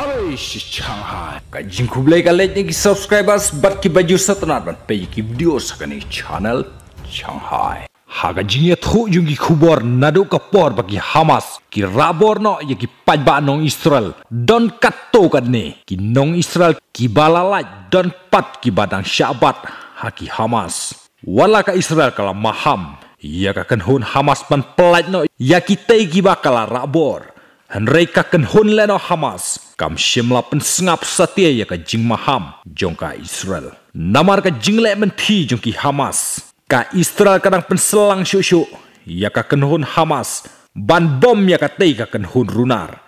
Alay si Shanghai. Ka jingku blay ka let ki subscribers bat ki baju satnat ban pe ki video sa kani channel Shanghai. Haga jingya thu yung ki khubor nadu ka por bagi Hamas ki rabor no ye ki pajba nong Israel don katto kad ne ki nong Israel ki balalaj don pat ki badang syabat haki Hamas. Wala Israel kala maham Ya ka kan hun Hamas ban pelaj no ya ki bakala rabor. Henry ka kan hun leno Hamas kam shimla pen sngap satya ya ka jing maham jongka Israel. Namar ka jingle men thi jongki Hamas. Ka Israel kadang pen selang syu syu ya ka kan hun Hamas ban bom ya ka tei ka kan hun runar.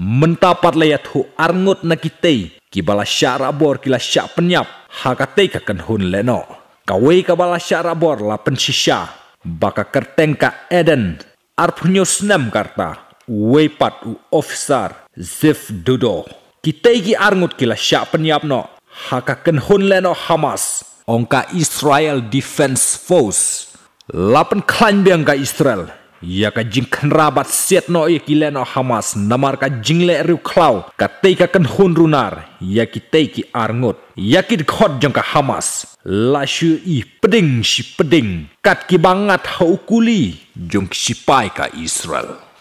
Mentapat layat hu arngut na kitei ki bala syara bor kila syak penyap ha ka tei ka kan hun leno. Kawai ka bala syara bor la pen shisha baka kerteng ka Eden arpunyo snam karta wepat u officer Zif Dudo. Kita iki arngut kila syak penyap no. Haka kenhun leno Hamas. Ongka Israel Defense Force. Lapan klan biang ka Israel. Ya ka jing kenrabat set no ya kila no Hamas. Namar ka jing le riu klau. Ka tei ka kenhun runar. Ya ki tei arngut. Ya ki khot jang ka Hamas. Lasyu i peding si peding. Kat ki bangat hau kuli. Jong si pai ka Israel.